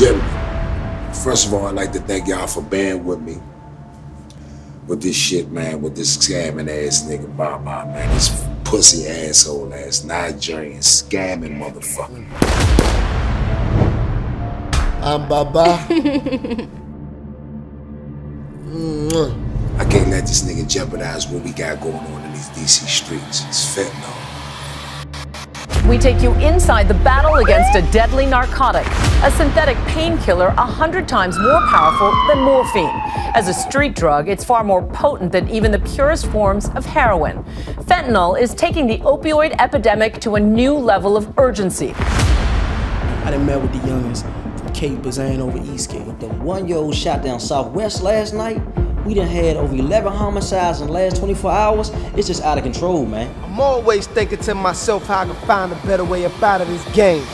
Gentlemen, first of all, I'd like to thank y'all for bearing with me with this shit, man, with this scamming ass nigga Baba, man. This pussy asshole ass Nigerian scamming motherfucker. I'm Baba. I can't let this nigga jeopardize what we got going on in these DC streets. It's fentanyl. We take you inside the battle against a deadly narcotic, a synthetic painkiller a hundred times more powerful than morphine. As a street drug, it's far more potent than even the purest forms of heroin. Fentanyl is taking the opioid epidemic to a new level of urgency. I done met with the youngins from Cape Bazan over Eastgate. The one-year-old shot down Southwest last night. We done had over 11 homicides in the last 24 hours. It's just out of control, man. I'm always thinking to myself how I can find a better way up out of this game.